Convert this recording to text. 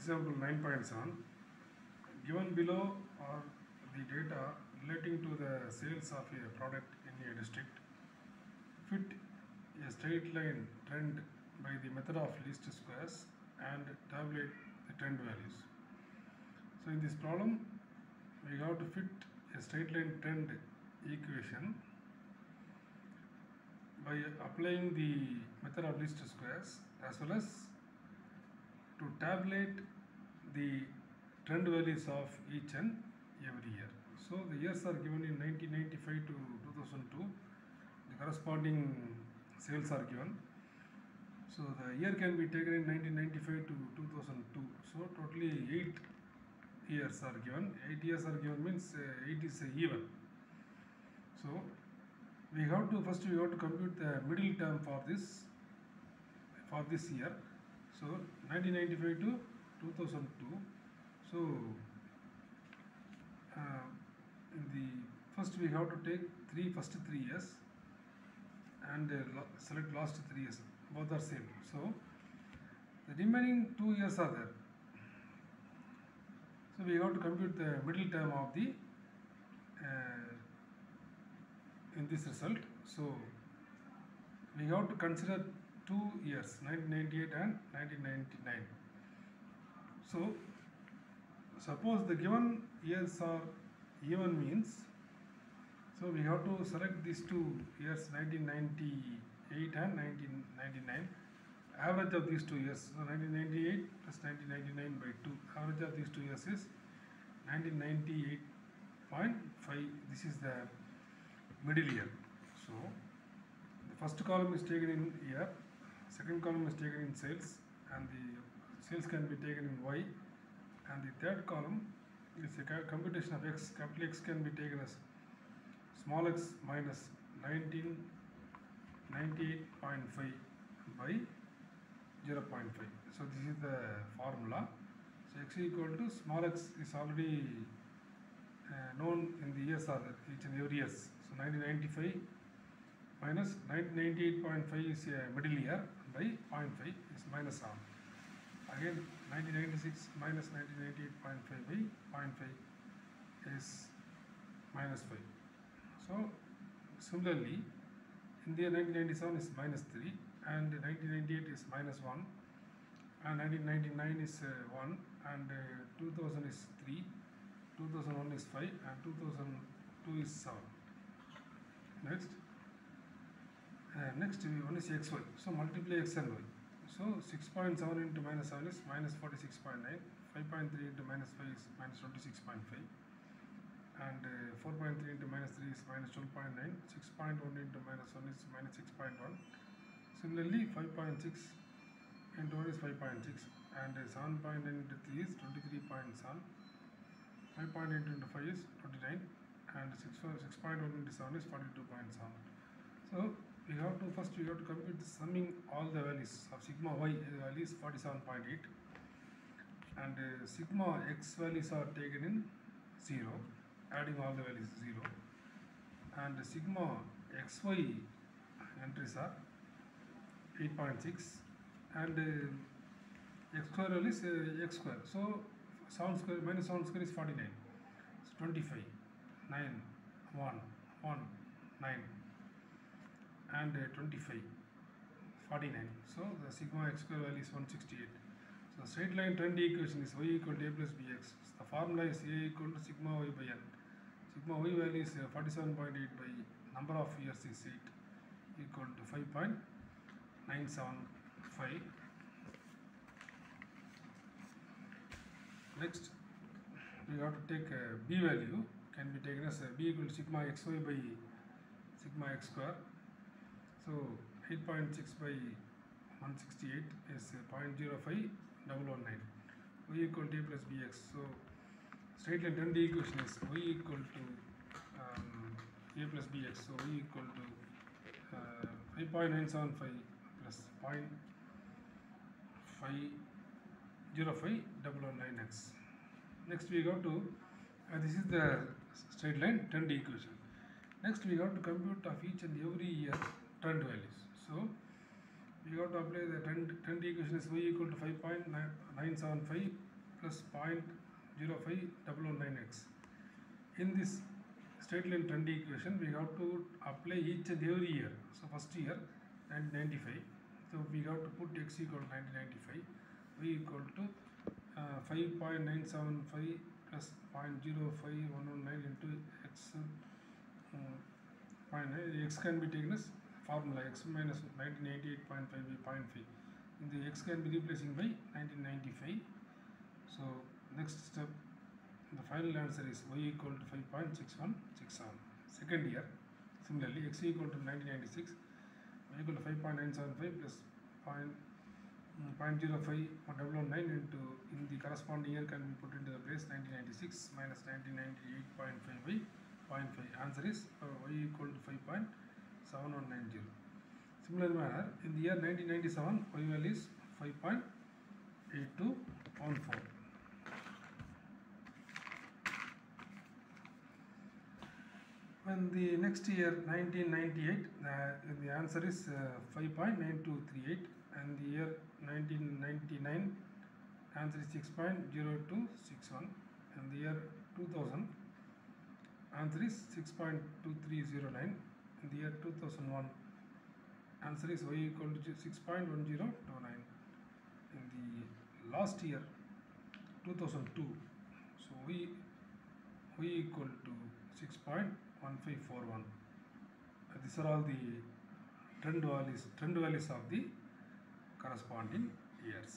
example 9.7 given below are the data relating to the sales of a product in a district fit a straight line trend by the method of least squares and tabulate the trend values. So in this problem we have to fit a straight line trend equation by applying the method of least squares as well as to tabulate the trend values of each and every year. So the years are given in 1995 to 2002. The corresponding sales are given. So the year can be taken in 1995 to 2002. So totally eight years are given. Eight years are given means uh, eight is even. So we have to first we have to compute the middle term for this for this year. So 1995 to 2002. So uh, in the first we have to take three first three years and uh, select last three years. Both are same. So the remaining two years are there. So we have to compute the middle term of the uh, in this result. So we have to consider two years 1998 and 1999. So suppose the given years are even means so we have to select these two years 1998 and 1999 average of these two years so 1998 plus 1999 by 2 average of these two years is 1998.5 this is the middle year. So the first column is taken in year second column is taken in sales and the sales can be taken in y. And the third column is a computation of x capital x can be taken as small x minus 1998.5 by 0.5 so this is the formula. So x equal to small x is already uh, known in the there, each and every years. So 1995 minus 1998.5 is a middle year by 0.5 is minus 1 again 1996 minus 1998.5 by 0.5 is minus 5 so similarly in the 1997 is minus 3 and 1998 is minus 1 and 1999 is uh, 1 and uh, 2000 is 3 2001 is 5 and 2002 is 7 next next we- one is xy so multiply x and y. So 6.7 into minus 7 is minus 46.9 5.3 into minus 5 is minus 26.5 and uh, 4.3 into minus 3 is minus 12.9 6.1 into minus 1 is minus 6.1 similarly 5.6 into 1 is 5.6 and uh, 7.9 into 3 is 23.7 5.8 into 5 is 29 and 6, 6.1 into 7 is 42.7 so we have to first we have to compute summing all the values of sigma y uh, value is 47.8 and uh, sigma x values are taken in 0 adding all the values 0 and sigma xy entries are 8.6 and uh, x square value is uh, x square. So 7 square minus 7 square is 49 so 25 9 1 1 9 and uh, 25 49 so the sigma x square value is 168 so straight line trend equation is y equal to a plus bx. The formula is a equal to sigma y by n. Sigma y value is uh, 47.8 by number of years is 8 equal to 5.975 next we have to take uh, b value. Can be taken as uh, b equal to sigma xy by sigma x square so 8.6 by 168 is uh, 0.05 double one nine. y equal to a plus bx. So straight line trend equation is y equal to um, a plus bx. So y equal to uh, 5.975 plus 0.505 double one nine x. Next we go to uh, this is the straight line trend equation. Next we have to compute of each and every year trend values. So we have to apply the trend, trend equation is y equal to 5.975 plus 0.05019x. In this straight line trend equation, we have to apply each and every year. So first year 1995. So we have to put x equal to 1995, y equal to uh, 5.975 plus 0.05119 into x. Point nine. x can be taken as formula x minus 1998.5 by 0.5. In the x can be replacing by 1995. So next step, the final answer is y equal to 5.6167. Second year, similarly x equal to 1996, y equal to 5.975 plus mm, 0.05 or 009 into in the corresponding year can be put into the place 1996 minus 1998.5 by 0.5. Answer is uh, y equal to 5.7190. Similar manner, in the year 1997, y value is 5.8214. When the next year 1998, uh, the answer is uh, 5.9238 and the year 1999 answer is 6.0261 and the year 2000 answer is 6.2309 and the year 2001 answer is y equal to 6.1029 in the last year 2002 so we y equal to 6.1541 Uh, these are all the trend values trend values of the corresponding years